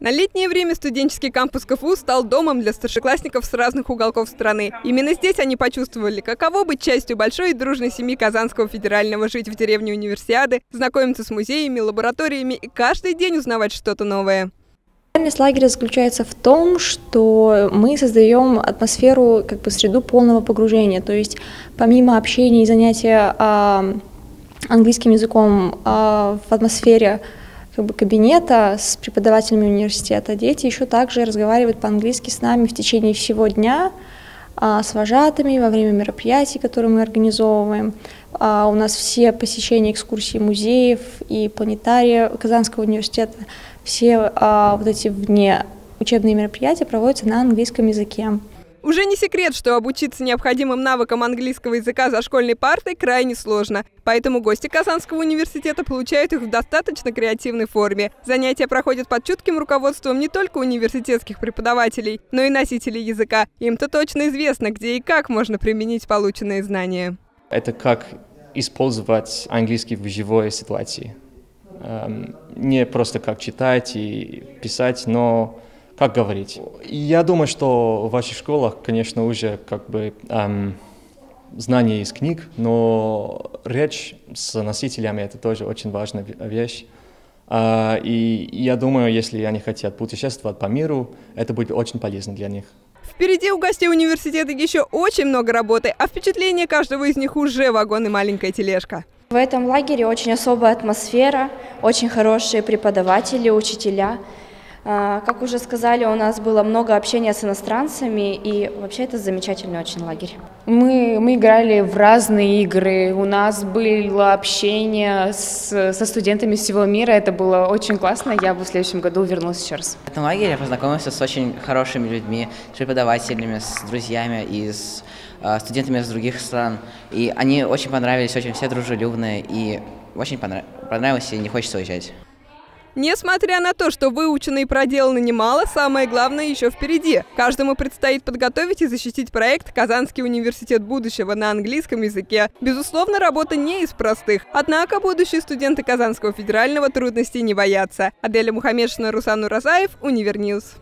На летнее время студенческий кампус КФУ стал домом для старшеклассников с разных уголков страны. Именно здесь они почувствовали, каково быть частью большой и дружной семьи Казанского федерального, жить в деревне универсиады, знакомиться с музеями, лабораториями и каждый день узнавать что-то новое. Реальность лагеря заключается в том, что мы создаем атмосферу, как бы среду полного погружения. То есть помимо общения и занятия э, английским языком э, в атмосфере как бы, кабинета с преподавателями университета, дети еще также разговаривают по-английски с нами в течение всего дня, а, с вожатыми во время мероприятий, которые мы организовываем. А, у нас все посещения экскурсий музеев и планетария Казанского университета, все а, вот эти вне учебные мероприятия проводятся на английском языке. Уже не секрет, что обучиться необходимым навыкам английского языка за школьной партой крайне сложно. Поэтому гости Казанского университета получают их в достаточно креативной форме. Занятия проходят под чутким руководством не только университетских преподавателей, но и носителей языка. Им-то точно известно, где и как можно применить полученные знания. Это как использовать английский в живой ситуации. Эм, не просто как читать и писать, но как говорить. Я думаю, что в ваших школах, конечно, уже как бы эм, знания из книг, но речь с носителями это тоже очень важная вещь. Uh, и я думаю, если они хотят путешествовать по миру, это будет очень полезно для них. Впереди у гостей университета еще очень много работы, а впечатление каждого из них уже вагон и маленькая тележка. В этом лагере очень особая атмосфера, очень хорошие преподаватели, учителя. А, как уже сказали, у нас было много общения с иностранцами, и вообще это замечательный очень лагерь. Мы, мы играли в разные игры, у нас было общение с, со студентами всего мира, это было очень классно, я бы в следующем году вернулась еще раз. В этом лагере я познакомился с очень хорошими людьми, с преподавателями, с друзьями и с э, студентами из других стран, и они очень понравились, очень все дружелюбные, и очень понравилось, и не хочется уезжать. Несмотря на то, что выучено и проделано немало, самое главное еще впереди. Каждому предстоит подготовить и защитить проект «Казанский университет будущего» на английском языке. Безусловно, работа не из простых. Однако будущие студенты Казанского федерального трудностей не боятся. Аделя Мухаммедшина, Руслан Уразаев, Univer News.